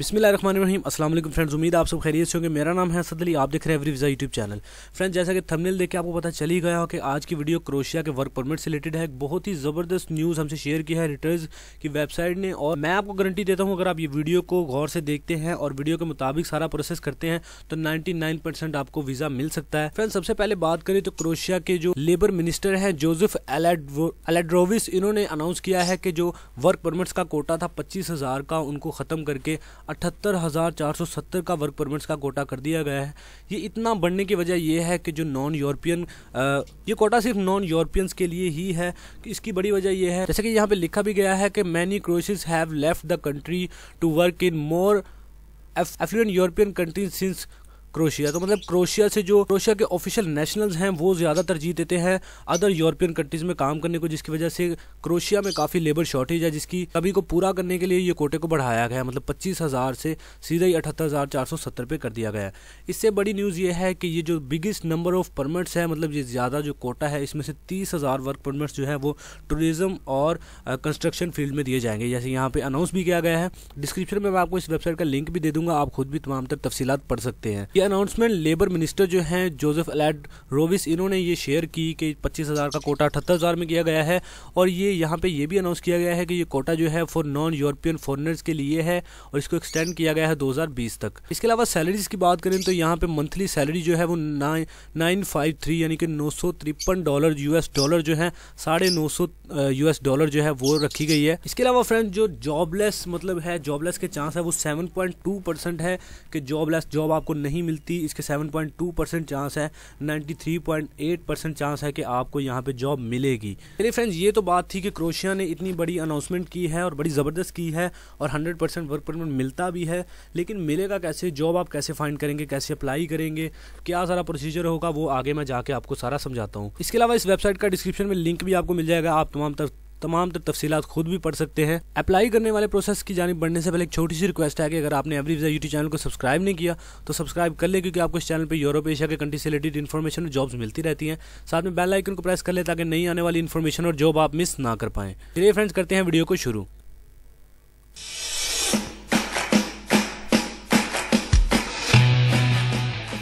बिस्मिल्लाहिर्रहमानिर्रहीम। अस्सलाम वालेकुम फ्रेंड्स, उम्मीद आप सब खैरियत से होंगे। मेरा नाम है असद सदली, आप देख रहे हैं every visa YouTube channel. Friends, जैसा कि थंबनेल देख के आपको पता चल ही गया हो कि आज की वीडियो क्रोशिया के वर्क परमिट से रिलेटेड है। एक बहुत ही ज़बरदस्त न्यूज़ हमसे शेयर की है रिटर्स की वेबसाइट ने और मैं आपको गारंटी देता हूँ, अगर आप ये वीडियो को गौर से देखते हैं और वीडियो के मुताबिक सारा प्रोसेस करते हैं तो नाइन्टी आपको वीज़ा मिल सकता है। फ्रेंड्स, सबसे पहले बात करें तो क्रोशिया के जो लेबर मिनिस्टर हैं जोसेफ एलेड्रोविस इन्होंने अनाउंस किया है कि जो वर्क परमिट्स का कोटा था, पच्चीस का उनको ख़त्म करके अठहत्तर हज़ार चार सौ सत्तर का वर्क परमिट्स का कोटा कर दिया गया है। ये इतना बढ़ने की वजह यह है कि जो नॉन यूरोपियन ये कोटा सिर्फ़ नॉन यूरोपियंस के लिए ही है। इसकी बड़ी वजह यह है, जैसे कि यहाँ पे लिखा भी गया है कि many Croatians have left the country to work in more affluent European countries since Croatia. तो मतलब क्रोशिया से जो, क्रोशिया के ऑफिशियल नेशनल्स हैं, वो ज़्यादा तरजीह देते हैं अदर यूरोपियन कंट्रीज़ में काम करने को, जिसकी वजह से क्रोशिया में काफ़ी लेबर शॉर्टेज है, जिसकी कभी को पूरा करने के लिए ये कोटे को बढ़ाया गया है। मतलब पच्चीस हज़ार से सीधा ही अठहत्तर हज़ार चार सौ सत्तर पे कर दिया गया है। इससे बड़ी न्यूज़ ये है कि ये जो बिगेस्ट नंबर ऑफ़ परमिट्स है मतलब ये ज़्यादा जो कोटा है, इसमें से तीस हज़ार वर्क परमिट्स जो है, वो टूरिज़्म और कंस्ट्रक्शन फ़ील्ड में दिए जाएँगे। जैसे यहाँ पर अनाउंस भी किया गया है। डिस्क्रिप्शन में मैं आपको इस वेबसाइट का लिंक भी दे दूँगा, आप खुद भी तमाम तर तफसीत पढ़ सकते हैं। ये अनाउंसमेंट लेबर मिनिस्टर जो हैं जोसेफ एलाड रोविस इन्होंने ये शेयर की कि पच्चीस हज़ार का कोटा अठहत्तर हज़ार में किया गया है और ये यहाँ पे ये भी अनाउंस किया गया है कि ये कोटा जो है फॉर नॉन यूरोपियन फॉरनर्स के लिए है और इसको एक्सटेंड किया गया है 2020 तक। इसके अलावा सैलरीज की बात करें तो यहाँ पे मंथली सैलरी जो है वो नाइन नाइन फाइव थ्री यानी कि नौ सौ तिरपन डॉलर यूएस डॉलर जो है, साढ़े नौ यूएस डॉलर जो है वो रखी गई है। इसके अलावा फ्रेंड जो जॉबलेस मतलब है जॉबलेस के चांस है वो सेवन पॉइंट टू परसेंट है कि जॉबलेस जॉब आपको नहीं मिलती, इसके seven point two percent chance है ninety three point eight percent chance है कि आपको यहाँ पे जॉब मिलेगी। मेरे फ्रेंड्स ये तो बात थी कि क्रोशिया ने इतनी बड़ी अनाउंसमेंट की है और बड़ी ज़बरदस्त की है और हंड्रेड परसेंट वर्क परमिट मिलता भी है, लेकिन मिलेगा कैसे जॉब आप कैसे फाइंड करेंगे, कैसे अप्लाई करेंगे, क्या सारा प्रोसीजर होगा, वो आगे मैं जाके आपको सारा समझाता हूँ। इसके अलावा इस वेबसाइट का डिस्क्रिप्शन में लिंक भी आपको मिल जाएगा, आप तमाम तमाम तर तफसीत खुद भी पढ़ सकते हैं। अप्लाई करने वाले प्रोसेस की जानी बढ़ने से पहले एक छोटी सी रिक्वेस्ट है कि अगर आपने एवरी वीज़ा यूट्यूब चैनल को सब्सक्राइब नहीं किया तो सब्सक्राइब कर ले, क्योंकि आपको इस चैनल पर यूरोप एशिया के कंट्री से रिलेटेड इन्फॉर्मेशन और जॉब्स मिलती रहती हैं। साथ में बेल आइकन को प्रेस कर ले ताकि नई आने वाली इन्फॉर्मेशन और जॉब आप मिस ना कर पाए। चलिए फ्रेंड्स करते हैं वीडियो को शुरू।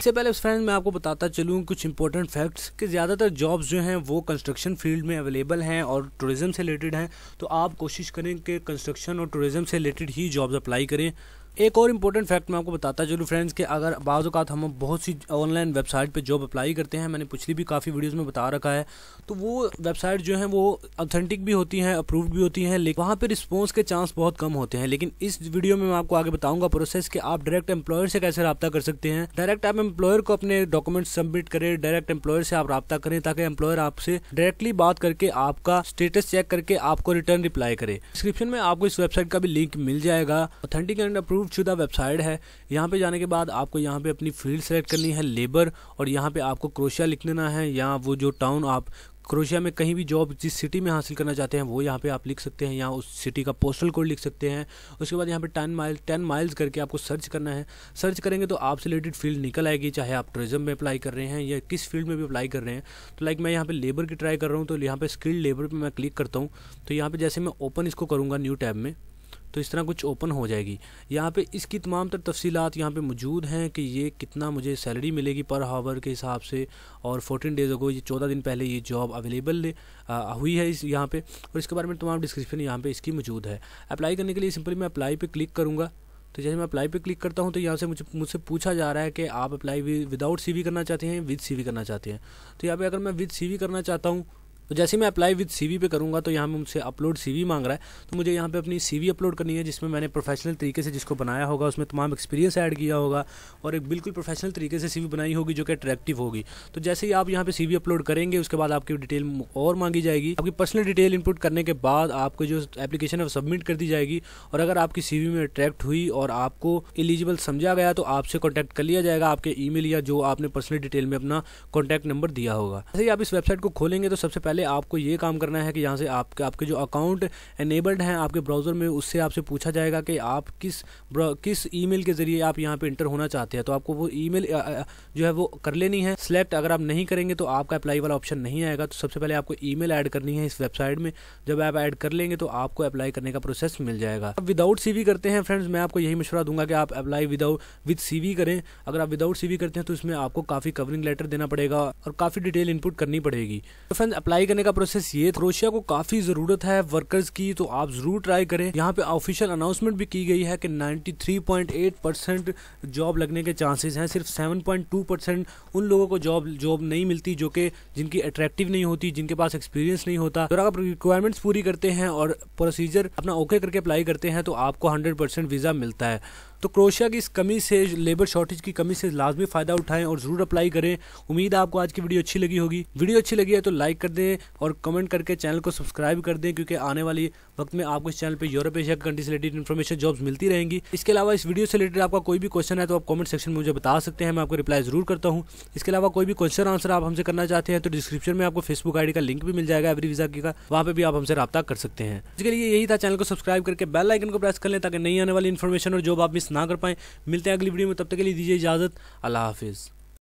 इससे पहले उस फ्रेंड मैं आपको बताता चलूँ कुछ इंपॉर्टेंट फैक्ट्स कि ज़्यादातर जॉब्स जो हैं, वो कंस्ट्रक्शन फ़ील्ड में अवेलेबल हैं और टूरिज़्म से रिलेटेड हैं। तो आप कोशिश करें कि कंस्ट्रक्शन और टूरिज़्म से रिलेटेड ही जॉब्स अप्लाई करें। एक और इम्पोर्टेंट फैक्ट मैं आपको बताता चलूँ फ्रेंड्स कि अगर बाज़ात हम बहुत सी ऑनलाइन वेबसाइट पे जॉब अप्लाई करते हैं, मैंने पिछली भी काफ़ी वीडियोस में बता रखा है तो वो वेबसाइट जो है वो ऑथेंटिक भी होती हैं अप्रूव्ड भी होती हैं, लेकिन वहाँ पे रिस्पॉन्स के चांस बहुत कम होते हैं। लेकिन इस वीडियो में मैं आपको आगे बताऊँगा प्रोसेस कि आप डायरेक्ट एम्प्लॉयर से कैसे रब्ता कर सकते हैं। डायरेक्ट आप एम्प्लॉयर को अपने डॉक्यूमेंट सबमिट करें डायरेक्ट एम्प्लॉयर से आप रब्ता करें, ताकि एम्प्लॉयर आपसे डायरेक्टली बात करके आपका स्टेटस चेक करके आपको रिटर्न रिप्लाई करे। डिस्क्रिप्शन में आपको इस वेबसाइट का भी लिंक मिल जाएगा। ऑथेंटिक एंड अप्रूव शुदा वेबसाइट है। यहाँ पे जाने के बाद आपको यहाँ पे अपनी फ़ील्ड सेलेक्ट करनी है, लेबर, और यहाँ पे आपको क्रोशिया लिख लेना है, या वो जो टाउन आप क्रोशिया में कहीं भी जॉब जिस सिटी में हासिल करना चाहते हैं, वो यहाँ पे आप लिख सकते हैं यहाँ उस सिटी का पोस्टल कोड लिख सकते हैं। उसके बाद यहाँ पे टेन माइल टेन माइल्स करके आपको सर्च करना है। सर्च करेंगे तो आपसे रिलेटेड फ़ील्ड निकल आएगी, चाहे आप टूरिज़्म में अप्लाई कर रहे हैं, या किस फ़ील्ड में भी अप्लाई कर रहे हैं। तो लाइक मैं यहाँ पे लेबर की ट्राई कर रहा हूँ तो यहाँ पे स्किल्ड लेबर पर मैं क्लिक करता हूँ। तो यहाँ पर जैसे मैं ओपन इसको करूँगा न्यू टैब में तो इस तरह कुछ ओपन हो जाएगी। यहाँ पे इसकी तमाम तर तफसीलात यहाँ पे मौजूद हैं कि ये कितना मुझे सैलरी मिलेगी पर हावर के हिसाब से और फोर्टीन डेज़ अगो ये चौदह दिन पहले ये जॉब अवेलेबल हुई है इस यहाँ पे। और इसके बारे में तमाम डिस्क्रिप्शन यहाँ पे इसकी मौजूद है। अप्लाई करने के लिए सिंपली मैं अप्लाई पर क्लिक करूँगा। तो जैसे मैं अप्लाई पे क्लिक करता हूँ तो यहाँ से मुझे, मुझसे पूछा जा रहा है कि आप अप्लाई विदाउट सी करना चाहते हैं विद सी करना चाहते हैं। तो यहाँ पे अगर मैं विद सी करना चाहता हूँ तो जैसे मैं अप्लाई विद सीवी पे करूँगा तो यहाँ में मुझसे अपलोड सीवी मांग रहा है। तो मुझे यहाँ पे अपनी सीवी अपलोड करनी है, जिसमें मैंने प्रोफेशनल तरीके से जिसको बनाया होगा, उसमें तमाम एक्सपीरियंस ऐड किया होगा और एक बिल्कुल प्रोफेशनल तरीके से सीवी बनाई होगी, जो कि अट्रैक्टिव होगी। तो जैसे ही आप यहाँ पे सीवी अपलोड करेंगे, उसके बाद आपकी डिटेल और मांगी जाएगी। आपकी पर्सनल डिटेल इनपुट करने के बाद आपको जो एप्लीकेशन है, वो सबमिट कर दी जाएगी। और अगर आपकी सीवी में अट्रैक्ट हुई और आपको एलिजिबल समझा गया तो आपसे कॉन्टैक्ट कर लिया जाएगा, आपके ई या जो आपने पर्सनल डिटेल में अपना कॉन्टैक्ट नंबर दिया होगा। जैसे ही आप इस वेबसाइट को खोलेंगे तो सबसे पहले पहले आपको ये काम करना है कि यहाँ से आपके आपके जो अकाउंट एनेबल्ड हैं आपके ब्राउज़र में, उससे आपसे पूछा जाएगा कि आप किस किस ईमेल के ज़रिए आप यहाँ पे इंटर होना चाहते हैं। तो आपको वो ईमेल जो है वो कर लेनी है। सिलेक्ट अगर आप नहीं करेंगे तो आपका अप्लाई वाला ऑप्शन नहीं आएगा। तो सबसे पहले आपको ईमेल ऐड करनी है इस वेबसाइट में। जब आप ऐड कर लेंगे तो आपको अप्लाई करने का प्रोसेस मिल जाएगा। अब विदाउट सीवी करते हैं फ्रेंड्स मैं आपको यही मशवरा दूँगा कि आप अप्लाई विदाउट विद सीवी करें। अगर आप विदाउट सीवी करते हैं तो इसमें आपको काफ़ी कवरिंग लेटर देना पड़ेगा और काफ़ी डिटेल इनपुट करनी पड़ेगी। तो फ्रेंड्स अप्लाई करने का प्रोसेस ये क्रोशिया को काफ़ी ज़रूरत है वर्कर्स की तो आप ज़रूर ट्राई करें। यहाँ पे ऑफिशियल अनाउंसमेंट भी की गई है कि 93.8 परसेंट जॉब लगने के चांसेस हैं। सिर्फ़ 7.2 परसेंट उन लोगों को जॉब जॉब नहीं मिलती जो कि जिनकी अट्रैक्टिव नहीं होती, जिनके पास एक्सपीरियंस नहीं होता। अगर आप रिक्वायरमेंट्स पूरी करते हैं और प्रोसीजर अपना ओके करके अप्लाई करते हैं तो आपको हंड्रेड वीज़ा मिलता है। तो क्रोशिया की इस कमी से, लेबर शॉर्टेज की कमी से लाजमी फ़ायदा उठाएँ और ज़रूर अप्लाई करें। उम्मीद आपको आज की वीडियो अच्छी लगी होगी। वीडियो अच्छी लगी है तो लाइक कर दें और कमेंट करके चैनल को सब्सक्राइब कर दें, क्योंकि आने वाली वक्त में आपको इस चैनल पर यूरोप एशिया कंट्री से रिलेटेड इन्फॉर्मेशन जॉब्स मिलती रहेंगी। इसके अलावा इस वीडियो से रिलेटेड आपका कोई भी क्वेश्चन है तो आप कमेंट सेक्शन में मुझे बता सकते हैं, मैं आपको रिप्लाई ज़रूर करता हूँ। इसके अलावा कोई भी क्वेश्चन आंसर आप हमसे करना चाहते हैं तो डिस्क्रिप्शन में आपको फेसबुक आईडी का लिंक भी मिल जाएगा एवरी वीज़ा की का, वहाँ पर भी आप हमसे रब्ता कर सकते हैं। इसके लिए यही था चैनल को सब्सक्राइब करके बेल आइकन को प्रेस कर लें ताकि नई आने वाली इन्फॉर्मेशन और जॉब आप मिस ना कर पाएँ। मिलते हैं अगली वीडियो में, तब तक के लिए दीजिए इजाज़त, अल्लाह हाफिज़।